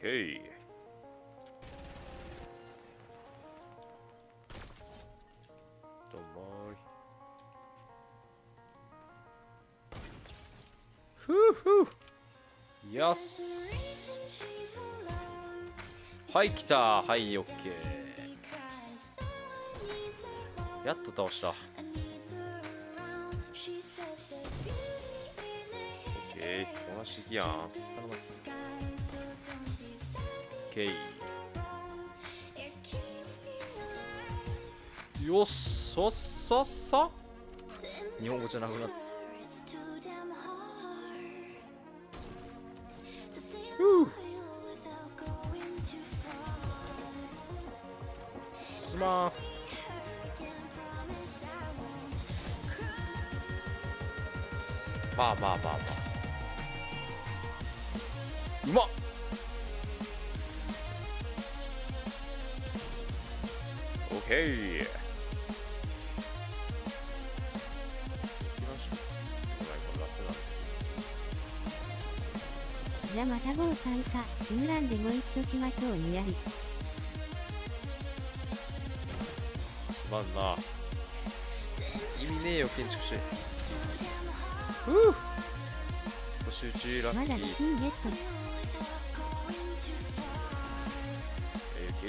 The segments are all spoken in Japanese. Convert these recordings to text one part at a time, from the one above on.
ケーどうもーいふうふうよしはい来たはいオッケーやっと倒した。オッケーこなしてきやん。頼む。オッケーよっそっそっそ。日本語じゃなくなっすまん。まあまあまあまあ。うまっ。じゃまた郷参加、シムランでご一緒しましょうにやり。すまんな。意味ねえよ建築士。ふう星打ちラまだッキー。金ゲット。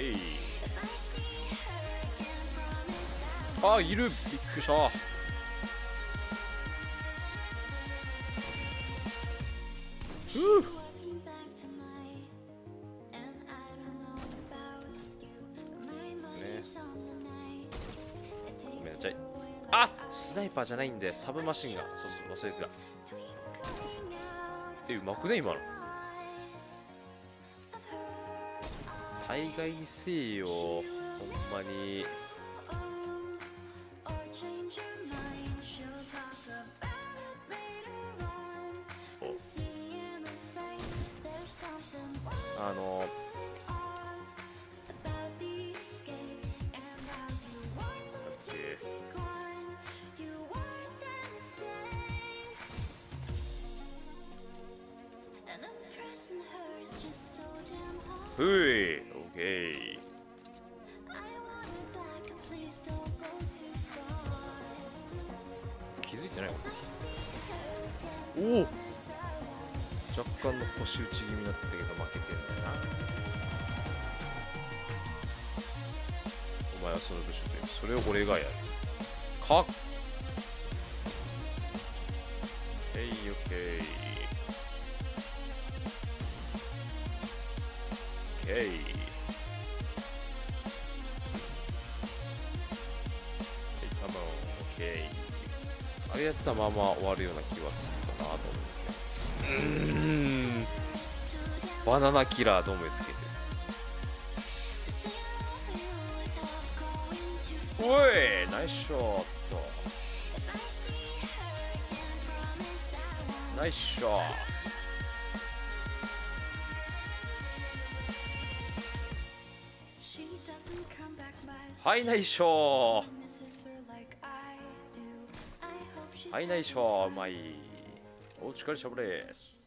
えー、ゲイあいるびっくりしたふうあスナイパーじゃないんでサブマシンガンそうそう忘れてたえうまくね今の大概せよほんまに。あのふいオッケー気づいてないおお若干の腰打ち気味だったけど負けてんだな。お前はその部署でそれを俺がやる。かっ。えいオッケーオあれやったまま終わるような気はするかなと思うんですけど。うーん。バナナキラーどうも好きです。おいナイスショット。ナイスショット。はいナイスショットはいナイスショーうまい。お疲れ様です。